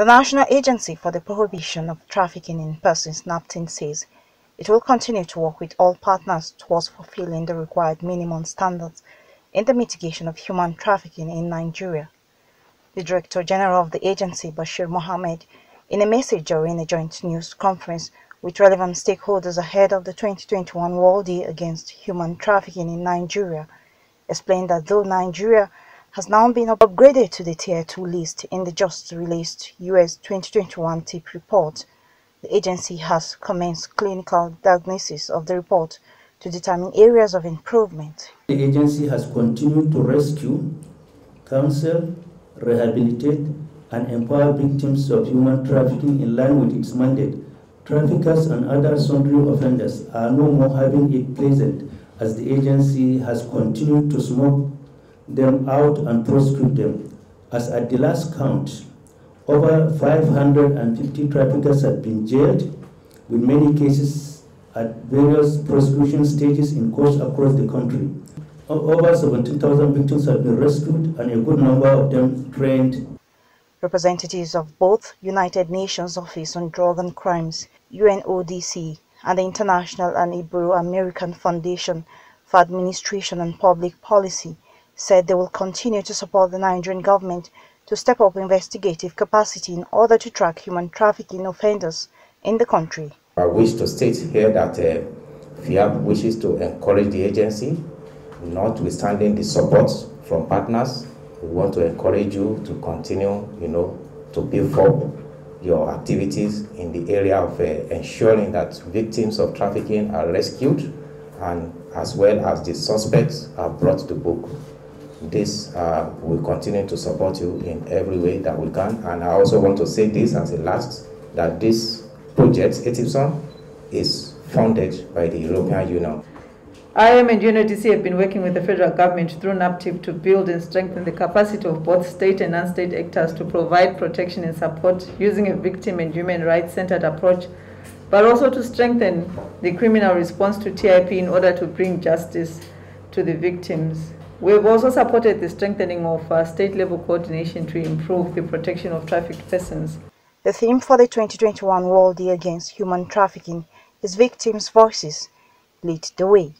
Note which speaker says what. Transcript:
Speaker 1: The National Agency for the Prohibition of Trafficking in Persons NAPTIP says it will continue to work with all partners towards fulfilling the required minimum standards in the mitigation of human trafficking in Nigeria. The Director General of the agency, Bashir Mohammed, in a message during a joint news conference with relevant stakeholders ahead of the 2021 World Day Against Human Trafficking in Nigeria, explained that though Nigeria has now been upgraded to the Tier 2 list in the just released US 2021 TIP report, the agency has commenced clinical diagnosis of the report to determine areas of improvement.
Speaker 2: The agency has continued to rescue, counsel, rehabilitate, and empower victims of human trafficking in line with its mandate. Traffickers and other sundry offenders are no more having it pleasant as the agency has continued to smoke them out and prosecute them. As at the last count, over 550 traffickers have been jailed, with many cases at various prosecution stages in courts across the country. Over 17,000 victims have been rescued and a good number of them trained.
Speaker 1: Representatives of both United Nations Office on Drug and Crimes, UNODC, and the International and Ibero-American Foundation for Administration and Public Policy said they will continue to support the Nigerian government to step up investigative capacity in order to track human trafficking offenders in the country.
Speaker 3: I wish to state here that uh, FIAB wishes to encourage the agency, notwithstanding the support from partners. We want to encourage you to continue, you know, to beef up your activities in the area of uh, ensuring that victims of trafficking are rescued and as well as the suspects are brought to book this uh, will continue to support you in every way that we can. And I also want to say this as a last, that this project, A-TIPSOM, is funded by the European Union.
Speaker 4: IM and UNODC have been working with the federal government through NAPTIP to build and strengthen the capacity of both state and non-state actors to provide protection and support using a victim and human rights-centered approach, but also to strengthen the criminal response to TIP in order to bring justice to the victims. We've also supported the strengthening of uh, state-level coordination to improve the protection of trafficked persons.
Speaker 1: The theme for the 2021 World Day Against Human Trafficking is Victims' Voices Lead the Way.